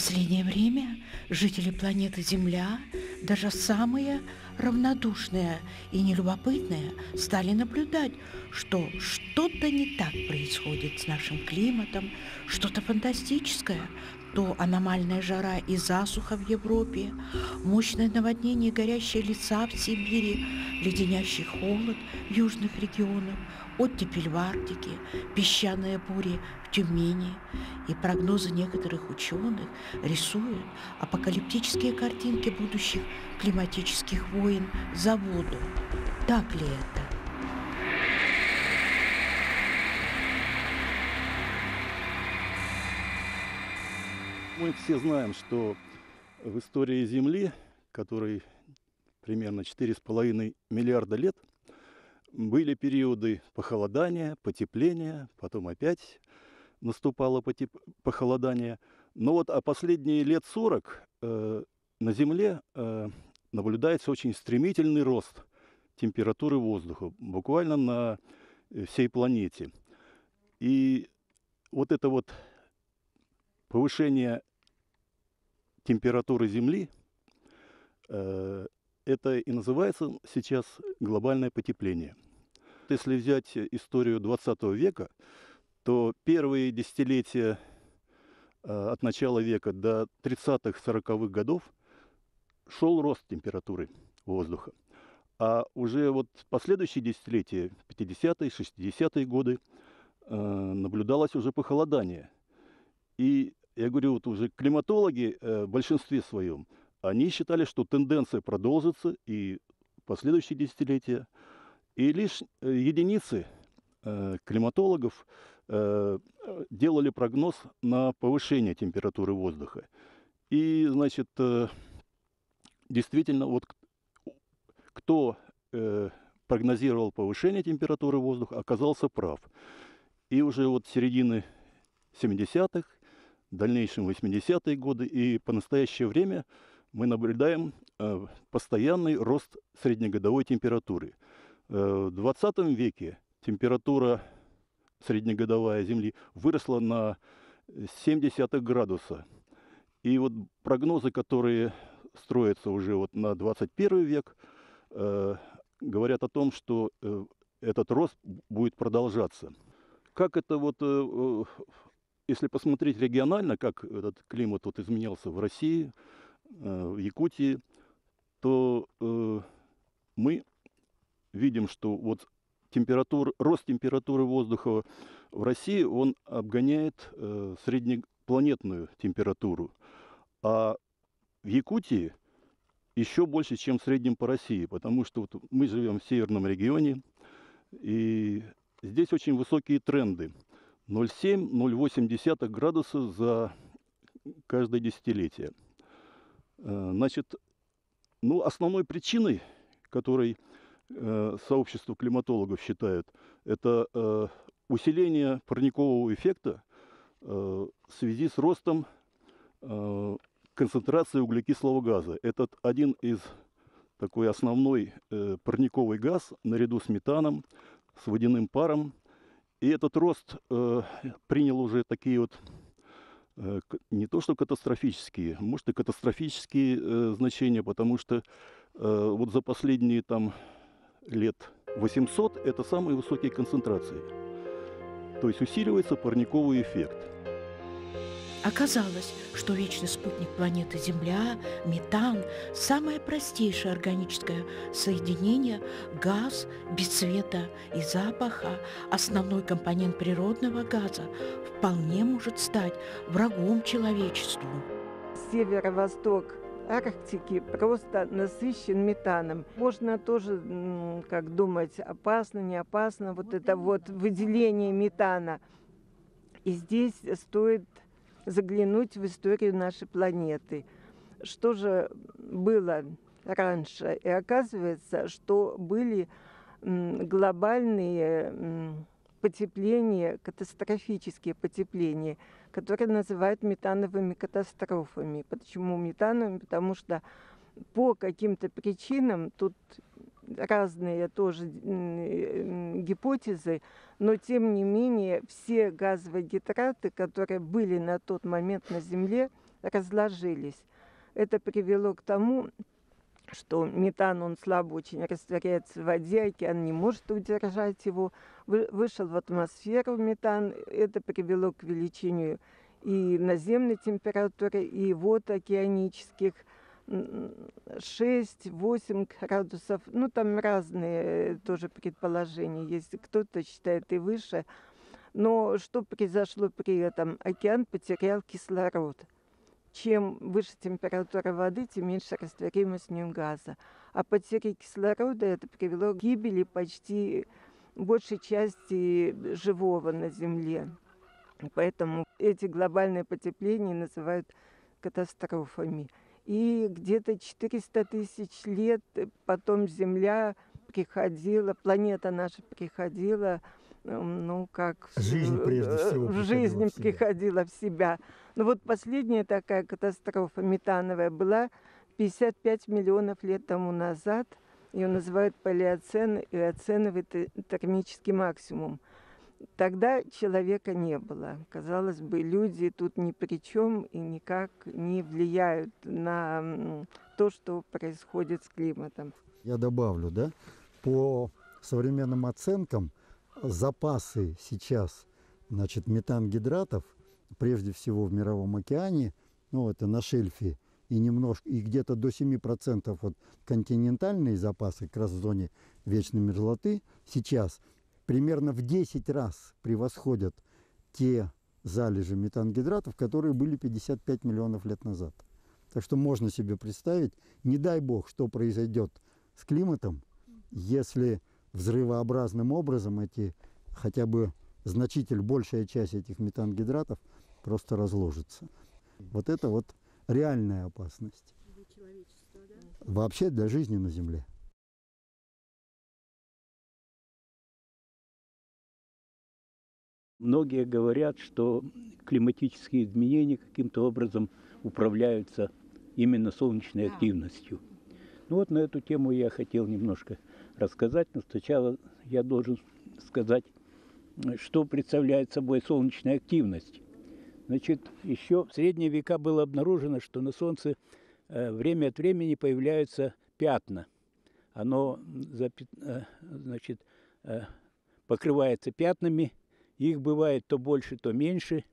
Последнее время жители планеты Земля, даже самые равнодушные и нелюбопытные, стали наблюдать, что что-то не так происходит с нашим климатом, что-то фантастическое, то аномальная жара и засуха в Европе, мощное наводнение горящие леса в Сибири, леденящий холод в южных регионах, оттепель в Арктике, песчаные бури в Тюмени. И прогнозы некоторых ученых рисуют апокалиптические картинки будущих климатических войн за воду. Так ли это? Мы все знаем, что в истории Земли, которой примерно 4,5 миллиарда лет, были периоды похолодания, потепления, потом опять наступало потеп... похолодание. Но вот а последние лет 40 э, на Земле э, наблюдается очень стремительный рост температуры воздуха, буквально на всей планете. И вот это вот повышение температуры Земли, э, это и называется сейчас глобальное потепление. Если взять историю 20 века, то первые десятилетия э, от начала века до 30-40-х годов шел рост температуры воздуха. А уже вот последующие десятилетия, 50-е, 60-е годы, э, наблюдалось уже похолодание. И я говорю, вот уже климатологи э, в большинстве своем, они считали, что тенденция продолжится и последующие десятилетия. И лишь э, единицы климатологов делали прогноз на повышение температуры воздуха. И, значит, действительно, вот кто прогнозировал повышение температуры воздуха, оказался прав. И уже вот середины 70-х в дальнейшем 80-е годы и по настоящее время мы наблюдаем э, постоянный рост среднегодовой температуры. Э, в 20 веке температура среднегодовая Земли выросла на 0,7 градуса. И вот прогнозы, которые строятся уже вот на 21 век, э, говорят о том, что э, этот рост будет продолжаться. Как это вот э, если посмотреть регионально, как этот климат вот изменялся в России, э, в Якутии, то э, мы видим, что вот температура, рост температуры воздуха в России, он обгоняет э, среднепланетную температуру. А в Якутии еще больше, чем в среднем по России, потому что вот мы живем в северном регионе, и здесь очень высокие тренды – 0,7-0,8 градуса за каждое десятилетие. Э, значит, ну, основной причиной, которой сообщество климатологов считают, это э, усиление парникового эффекта э, в связи с ростом э, концентрации углекислого газа. Это один из такой основной э, парниковый газ наряду с метаном, с водяным паром, и этот рост э, принял уже такие вот э, не то что катастрофические, может и катастрофические э, значения, потому что э, вот за последние там лет 800 это самые высокие концентрации. То есть усиливается парниковый эффект. Оказалось, что вечный спутник планеты Земля, метан, самое простейшее органическое соединение, газ без цвета и запаха, основной компонент природного газа, вполне может стать врагом человечеству. Северо-восток Арктики просто насыщен метаном. Можно тоже, как думать, опасно, не опасно, вот это вот выделение метана. И здесь стоит заглянуть в историю нашей планеты. Что же было раньше? И оказывается, что были глобальные потепления, катастрофические потепления, которые называют метановыми катастрофами. Почему метановыми? Потому что по каким-то причинам, тут разные тоже гипотезы, но тем не менее все газовые гидраты, которые были на тот момент на Земле, разложились. Это привело к тому, что метан, он слабо очень растворяется в воде, океан не может удержать его. Вышел в атмосферу метан, это привело к увеличению и наземной температуры, и вод океанических – 6-8 градусов. Ну, там разные тоже предположения есть. Кто-то считает и выше. Но что произошло при этом? Океан потерял кислород. Чем выше температура воды, тем меньше растворимость в нем газа. А потеря кислорода это привело к гибели почти большей части живого на Земле. Поэтому эти глобальные потепления называют катастрофами. И где-то 400 тысяч лет потом Земля приходила, планета наша приходила, ну как... Жизнь прежде всего в жизнь в приходила в себя. Ну вот последняя такая катастрофа метановая была 55 миллионов лет тому назад. Ее называют палеоцен и оценовый термический максимум. Тогда человека не было. Казалось бы, люди тут ни при чем и никак не влияют на то, что происходит с климатом. Я добавлю, да, по современным оценкам запасы сейчас, значит, метангидратов, прежде всего в Мировом океане, ну, это на шельфе, и немножко, и где-то до 7% вот континентальные запасы, как раз в зоне вечной мерзлоты, сейчас примерно в 10 раз превосходят те залежи метангидратов, которые были 55 миллионов лет назад. Так что можно себе представить, не дай бог, что произойдет с климатом, если взрывообразным образом эти хотя бы значитель, большая часть этих метангидратов просто разложится. Вот это вот реальная опасность. Вообще для жизни на Земле. Многие говорят, что климатические изменения каким-то образом управляются именно солнечной активностью. Ну вот на эту тему я хотел немножко рассказать, но сначала я должен сказать, что представляет собой солнечная активность. Значит, еще в средние века было обнаружено, что на Солнце э, время от времени появляются пятна. Оно э, значит, э, покрывается пятнами, их бывает то больше, то меньше.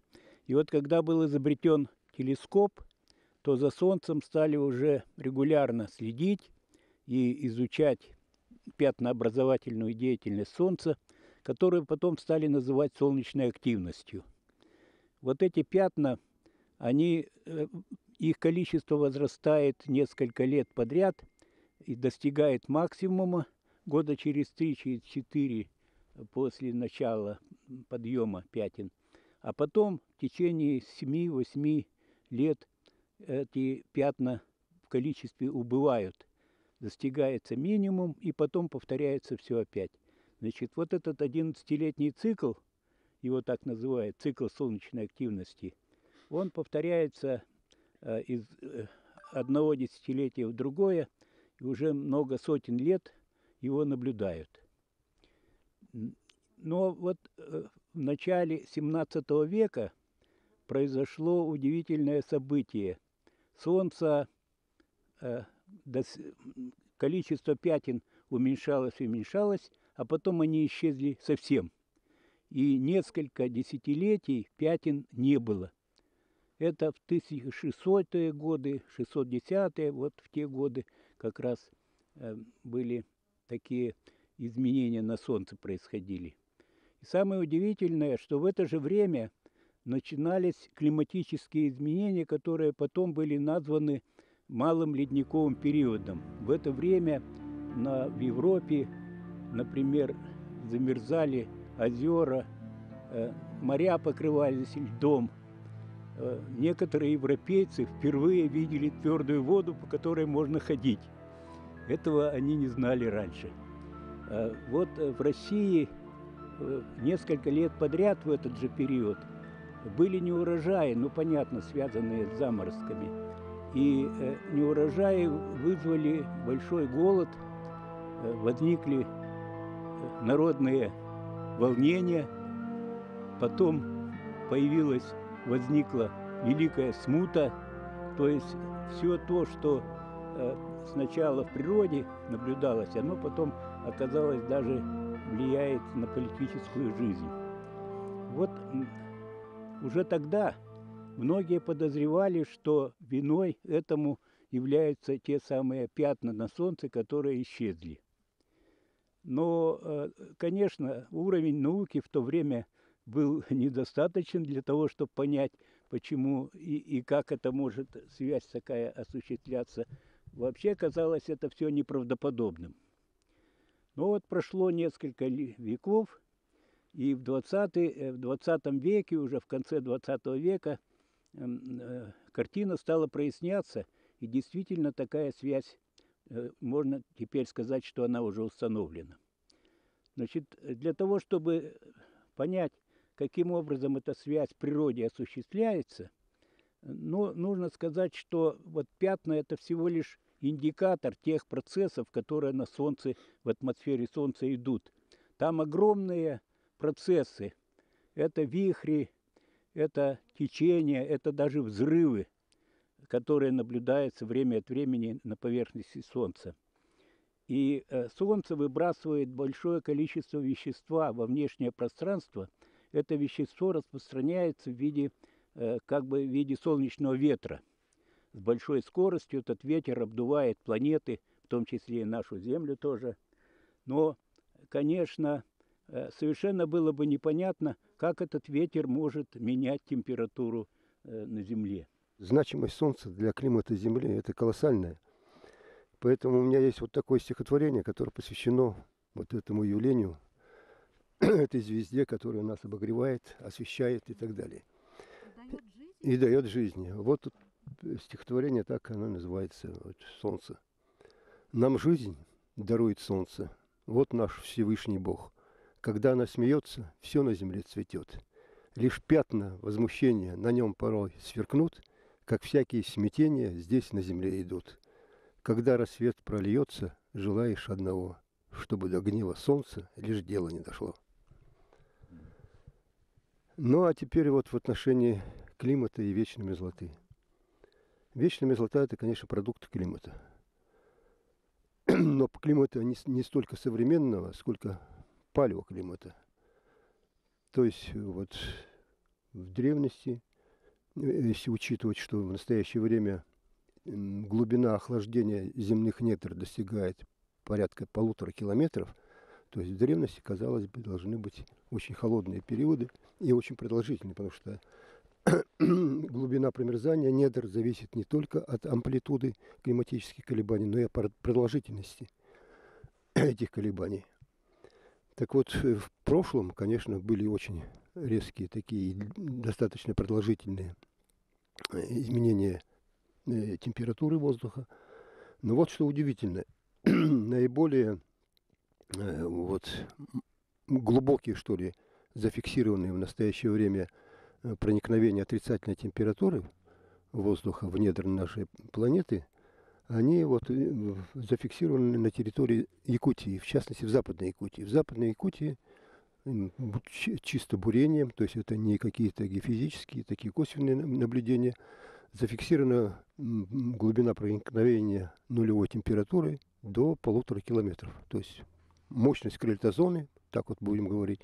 И вот когда был изобретен телескоп, то за Солнцем стали уже регулярно следить и изучать пятнообразовательную деятельность Солнца, которую потом стали называть солнечной активностью. Вот эти пятна, они, э, их количество возрастает несколько лет подряд и достигает максимума года через 3, через 4 после начала подъема пятен. А потом в течение 7-8 лет эти пятна в количестве убывают. Достигается минимум и потом повторяется все опять. Значит, вот этот 11-летний цикл, его так называют, цикл солнечной активности, он повторяется э, из э, одного десятилетия в другое, и уже много сотен лет его наблюдают. Но вот э, в начале 17 века произошло удивительное событие. Солнце, э, количество пятен уменьшалось и уменьшалось, а потом они исчезли совсем. И несколько десятилетий пятен не было. Это в 1600-е годы, 610-е, вот в те годы как раз э, были такие изменения на Солнце происходили. И самое удивительное, что в это же время начинались климатические изменения, которые потом были названы малым ледниковым периодом. В это время на, в Европе, например, замерзали озера, э, моря покрывались льдом. Э, некоторые европейцы впервые видели твердую воду, по которой можно ходить. Этого они не знали раньше. Э, вот э, в России э, несколько лет подряд в этот же период были неурожаи, ну понятно, связанные с заморозками. И неурожаи вызвали большой голод, возникли народные волнения, потом появилась, возникла великая смута То есть все то, что э, сначала в природе наблюдалось, оно потом оказалось даже влияет на политическую жизнь. Вот уже тогда многие подозревали, что виной этому являются те самые пятна на солнце, которые исчезли. Но, э, конечно, уровень науки в то время был недостаточен для того, чтобы понять, почему и, и как это может связь такая осуществляться. Вообще казалось это все неправдоподобным. Но вот прошло несколько веков, и в 20, э, в 20 веке, уже в конце 20 века, картина стала проясняться, и действительно такая связь, э, можно теперь сказать, что она уже установлена. Значит, для того, чтобы понять, каким образом эта связь в природе осуществляется, ну, нужно сказать, что вот пятна – это всего лишь индикатор тех процессов, которые на Солнце, в атмосфере Солнца идут. Там огромные процессы. Это вихри, это течения, это даже взрывы, которые наблюдаются время от времени на поверхности Солнца. И э, Солнце выбрасывает большое количество вещества во внешнее пространство. Это вещество распространяется в виде, э, как бы в виде солнечного ветра. С большой скоростью этот ветер обдувает планеты, в том числе и нашу Землю тоже. Но, конечно, Э, совершенно было бы непонятно, как этот ветер может менять температуру э, на Земле. Значимость Солнца для климата Земли – это колоссальная. Поэтому у меня есть вот такое стихотворение, которое посвящено вот этому явлению, этой звезде, которая нас обогревает, освещает и так далее. Дает и дает жизнь. Вот стихотворение так оно называется, вот, Солнце. Нам жизнь дарует Солнце, вот наш Всевышний Бог. Когда она смеется, все на земле цветет. Лишь пятна возмущения на нем порой сверкнут, как всякие смятения здесь на земле идут. Когда рассвет прольется, желаешь одного, чтобы до гнева солнца лишь дело не дошло. Ну а теперь вот в отношении климата и вечной мерзлоты. Вечная мерзлота – это, конечно, продукт климата. Но климата не, не столько современного, сколько палеоклимата. То есть вот в древности, э, если учитывать, что в настоящее время глубина охлаждения земных недр достигает порядка полутора километров, то есть в древности, казалось бы, должны быть очень холодные периоды и очень продолжительные, потому что глубина промерзания недр зависит не только от амплитуды климатических колебаний, но и от продолжительности этих колебаний. Так вот, э, в прошлом, конечно, были очень резкие такие, достаточно продолжительные э, изменения э, температуры воздуха. Но вот что удивительно, наиболее вот глубокие, что ли, зафиксированные в настоящее время проникновения отрицательной температуры воздуха в недр нашей планеты – они вот э, зафиксированы на территории Якутии, в частности в Западной Якутии. В Западной Якутии чисто бурением, то есть это не какие-то геофизические, такие косвенные наблюдения, зафиксирована глубина проникновения нулевой температуры до полутора километров. То есть мощность крыльтозоны, так вот будем говорить,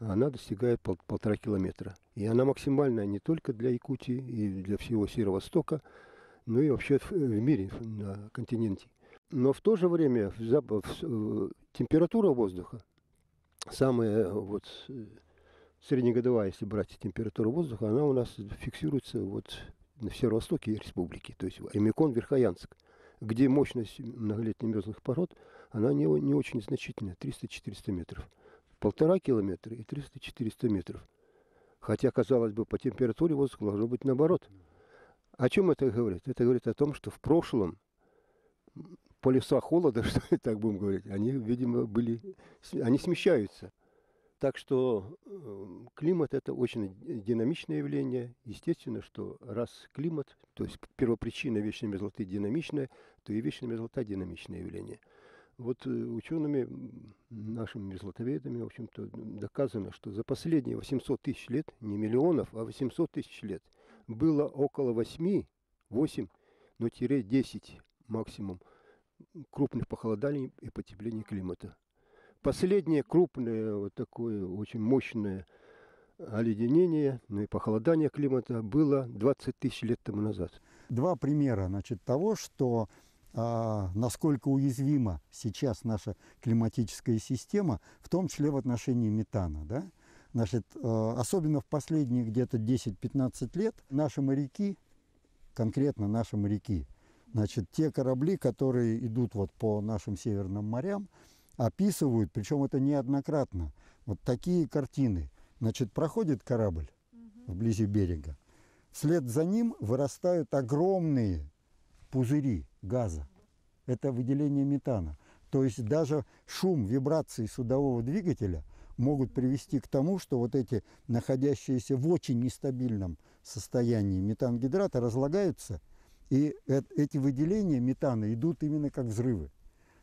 она достигает пол полтора километра. И она максимальная не только для Якутии и для всего Северо-Востока, ну и вообще в мире, на континенте. Но в то же время в, в, температура воздуха, самая вот среднегодовая, если брать температуру воздуха, она у нас фиксируется вот на северо-востоке республики, то есть Эмикон, Верхоянск, где мощность многолетних мерзлых пород, она не, не очень значительная, 300-400 метров. Полтора километра и 300-400 метров. Хотя, казалось бы, по температуре воздуха должно быть наоборот – о чем это говорит? Это говорит о том, что в прошлом полюса холода, что так будем говорить, они, видимо, были, они смещаются. Так что э, климат это очень динамичное явление. Естественно, что раз климат, то есть первопричина вечной мерзлоты динамичная, то и вечная мерзлота динамичное явление. Вот э, учеными, нашими мерзлотоведами, в общем-то, доказано, что за последние 800 тысяч лет, не миллионов, а 800 тысяч лет – было около 8, 8, но тире 10 максимум крупных похолоданий и потепления климата. Последнее крупное, вот такое очень мощное оледенение, ну и похолодание климата было 20 тысяч лет тому назад. Два примера значит, того, что а, насколько уязвима сейчас наша климатическая система, в том числе в отношении метана. Да? Значит, а, особенно в последние где-то 10-15 лет наши моряки, конкретно наши моряки, значит, те корабли, которые идут вот по нашим северным морям, описывают, причем это неоднократно, вот такие картины. Значит, проходит корабль вблизи берега, вслед за ним вырастают огромные пузыри газа. Это выделение метана. То есть даже шум, вибрации судового двигателя могут привести к тому, что вот эти находящиеся в очень нестабильном состоянии метангидрата разлагаются, и эти выделения метана идут именно как взрывы.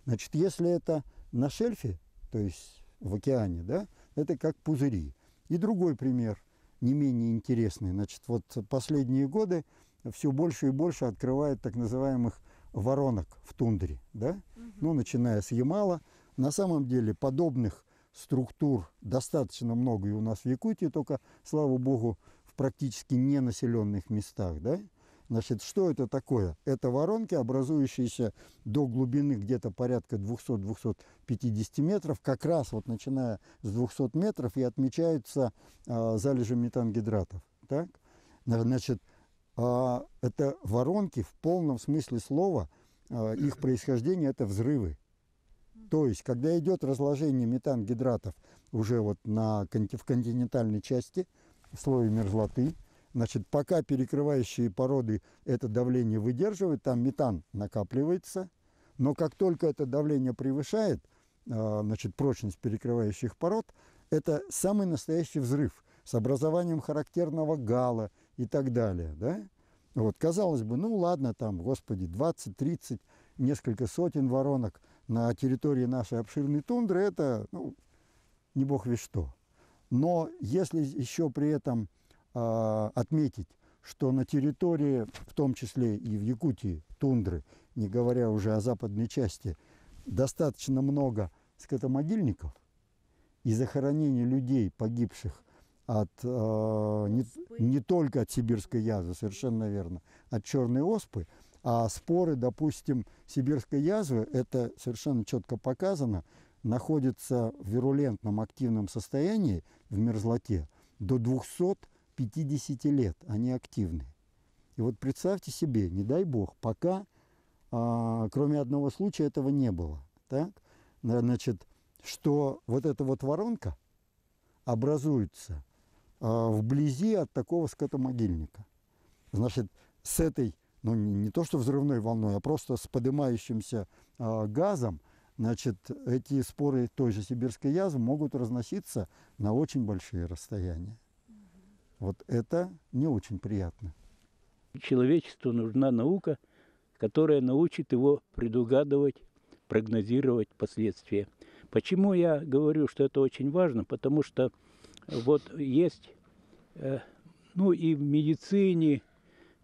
Значит, если это на шельфе, то есть в океане, да, это как пузыри. И другой пример, не менее интересный. Значит, вот последние годы все больше и больше открывает так называемых воронок в тундре, да? Угу. ну, начиная с Ямала. На самом деле подобных структур достаточно много и у нас в Якутии, только, слава богу, в практически ненаселенных местах. Да? Значит, что это такое? Это воронки, образующиеся до глубины где-то порядка 200-250 метров, как раз вот начиная с 200 метров и отмечаются э, залежи метангидратов. Так? Значит, э, это воронки в полном смысле слова, э, их происхождение это взрывы. То есть, когда идет разложение метангидратов уже вот на, в континентальной части, в слое мерзлоты, Значит, пока перекрывающие породы это давление выдерживают, там метан накапливается, но как только это давление превышает, а, значит, прочность перекрывающих пород, это самый настоящий взрыв с образованием характерного гала и так далее. Да? Вот, казалось бы, ну ладно, там, господи, 20-30, несколько сотен воронок на территории нашей обширной тундры, это, ну, не бог весь что. Но если еще при этом а, отметить, что на территории, в том числе и в Якутии, тундры, не говоря уже о западной части, достаточно много скотомогильников и захоронений людей, погибших от, э, не, не только от сибирской язвы, совершенно верно, от черной оспы, а споры, допустим, сибирской язвы, это совершенно четко показано, находятся в вирулентном активном состоянии в мерзлоте до 200 50 лет они активны. И вот представьте себе, не дай бог, пока, а, кроме одного случая, этого не было. Так? Значит, что вот эта вот воронка образуется а, вблизи от такого скотомогильника. Значит, с этой, ну не, не то что взрывной волной, а просто с поднимающимся а, газом, значит, эти споры той же сибирской язвы могут разноситься на очень большие расстояния. Вот это не очень приятно. Человечеству нужна наука, которая научит его предугадывать, прогнозировать последствия. Почему я говорю, что это очень важно? Потому что вот есть, э, ну и в медицине,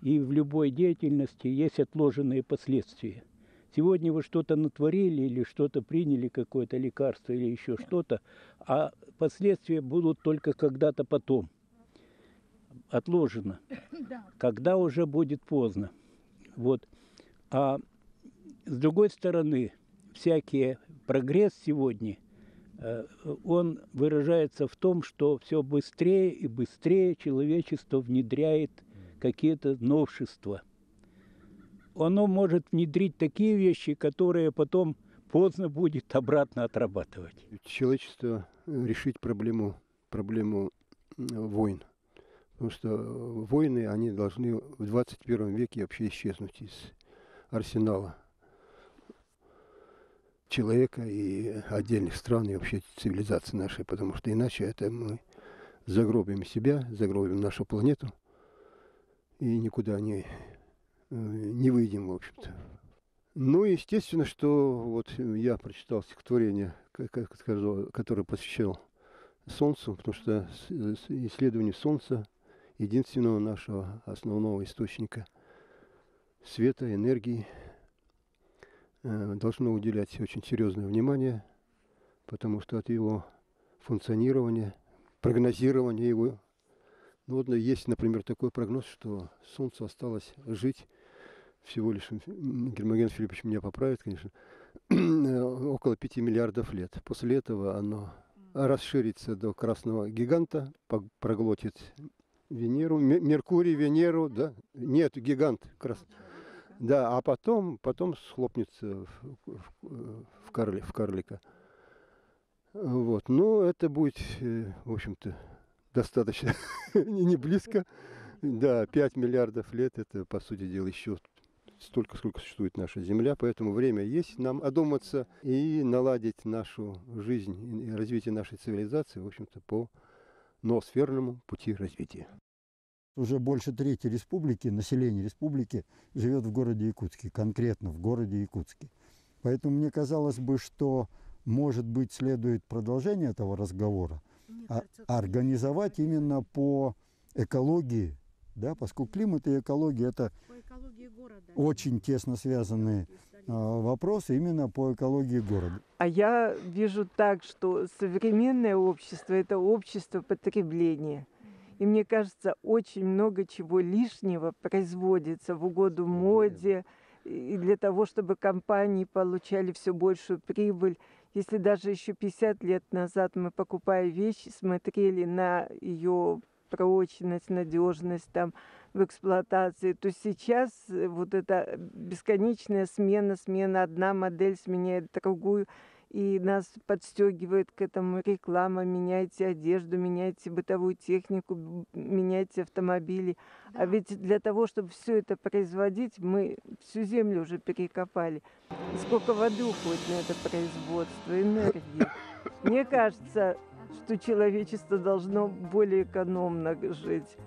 и в любой деятельности есть отложенные последствия. Сегодня вы что-то натворили или что-то приняли, какое-то лекарство или еще что-то, а последствия будут только когда-то потом отложено, когда уже будет поздно. Вот. А с другой стороны, всякий прогресс сегодня, э, он выражается в том, что все быстрее и быстрее человечество внедряет какие-то новшества. Оно может внедрить такие вещи, которые потом поздно будет обратно отрабатывать. Человечество решить проблему, проблему войн – Потому что войны, они должны в 21 веке вообще исчезнуть из арсенала человека и отдельных стран, и вообще цивилизации нашей, потому что иначе это мы загробим себя, загробим нашу планету и никуда не, э, не выйдем, в общем-то. Ну, естественно, что вот я прочитал стихотворение, которое посвящал Солнцу, потому что исследование Солнца единственного нашего основного источника света, энергии э, должно уделять очень серьезное внимание, потому что от его функционирования, прогнозирования его, ну вот есть, например, такой прогноз, что Солнцу осталось жить всего лишь, Гермоген Филиппович меня поправит, конечно, около 5 миллиардов лет. После этого оно расширится до красного гиганта, проглотит Венеру, Меркурий, Венеру, да? Нет, гигант крас. Да, а потом, потом схлопнется в, в, в, карли, в карлика. Вот, ну это будет, э, в общем-то, достаточно не близко. Да, 5 миллиардов лет, это, по сути дела, еще столько, сколько существует наша Земля, поэтому время есть нам одуматься и наладить нашу жизнь и развитие нашей цивилизации, в общем-то, по ноосферному пути развития. Уже больше трети республики, населения республики живет в городе Якутске, конкретно в городе Якутске. Поэтому мне казалось бы, что, может быть, следует продолжение этого разговора, организовать именно по экологии, да, поскольку климат и экология это очень тесно связанные а, вопросы именно по экологии города. А я вижу так, что современное общество – это общество потребления. И мне кажется, очень много чего лишнего производится в угоду моде, и для того, чтобы компании получали все большую прибыль. Если даже еще 50 лет назад мы, покупая вещи, смотрели на ее прочность, надежность там в эксплуатации, то сейчас э, вот эта бесконечная смена, смена, одна модель сменяет другую, и нас подстегивает к этому реклама, меняйте одежду, меняйте бытовую технику, меняйте автомобили. А да. А ведь для того, чтобы все это производить, мы всю землю уже перекопали. Сколько воды уходит на это производство, энергии. Мне кажется, что человечество должно более экономно жить.